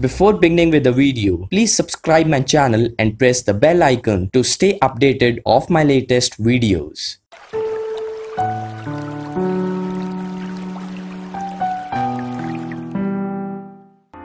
Before beginning with the video, please subscribe my channel and press the bell icon to stay updated of my latest videos.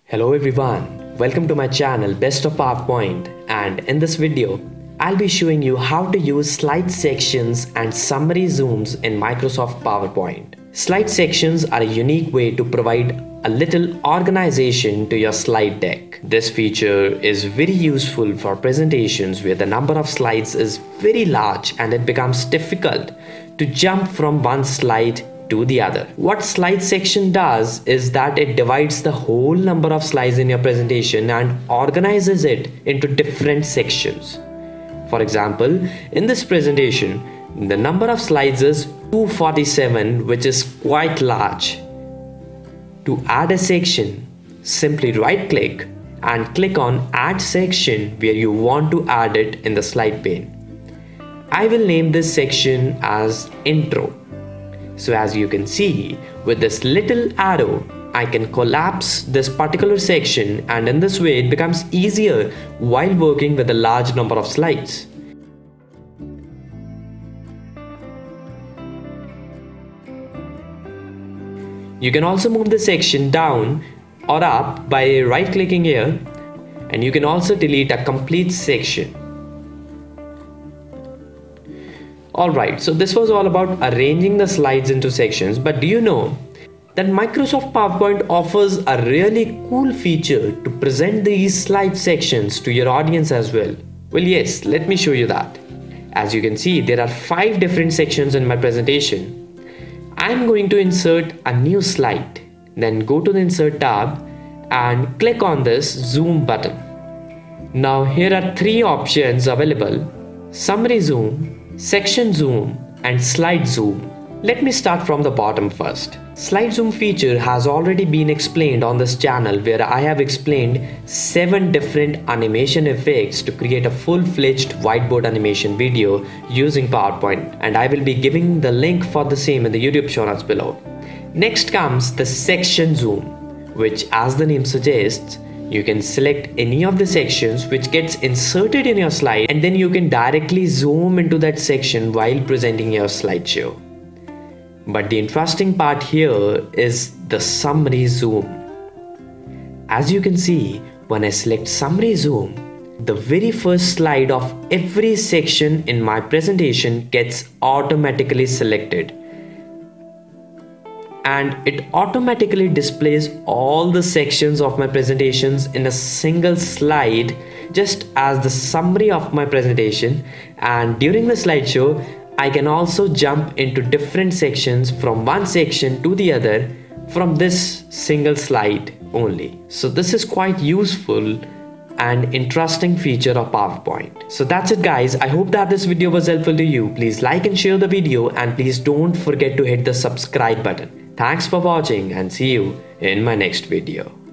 Hello everyone, welcome to my channel Best of PowerPoint and in this video I'll be showing you how to use slide sections and summary zooms in Microsoft PowerPoint. Slide sections are a unique way to provide a little organization to your slide deck. This feature is very useful for presentations where the number of slides is very large and it becomes difficult to jump from one slide to the other. What slide section does is that it divides the whole number of slides in your presentation and organizes it into different sections. For example, in this presentation, the number of slides is 247 which is quite large. To add a section, simply right click and click on add section where you want to add it in the slide pane. I will name this section as intro. So as you can see, with this little arrow, I can collapse this particular section and in this way it becomes easier while working with a large number of slides. You can also move the section down or up by right clicking here and you can also delete a complete section. Alright, so this was all about arranging the slides into sections, but do you know that Microsoft PowerPoint offers a really cool feature to present these slide sections to your audience as well? Well, yes, let me show you that. As you can see, there are five different sections in my presentation. I'm going to insert a new slide. Then go to the insert tab and click on this zoom button. Now here are three options available. Summary zoom, section zoom and slide zoom. Let me start from the bottom first. Slide zoom feature has already been explained on this channel where I have explained 7 different animation effects to create a full-fledged whiteboard animation video using PowerPoint and I will be giving the link for the same in the YouTube show notes below. Next comes the section zoom which as the name suggests you can select any of the sections which gets inserted in your slide and then you can directly zoom into that section while presenting your slideshow. But the interesting part here is the summary zoom. As you can see, when I select summary zoom, the very first slide of every section in my presentation gets automatically selected and it automatically displays all the sections of my presentations in a single slide just as the summary of my presentation and during the slideshow I can also jump into different sections from one section to the other from this single slide only. So this is quite useful and interesting feature of PowerPoint. So that's it guys. I hope that this video was helpful to you. Please like and share the video and please don't forget to hit the subscribe button. Thanks for watching and see you in my next video.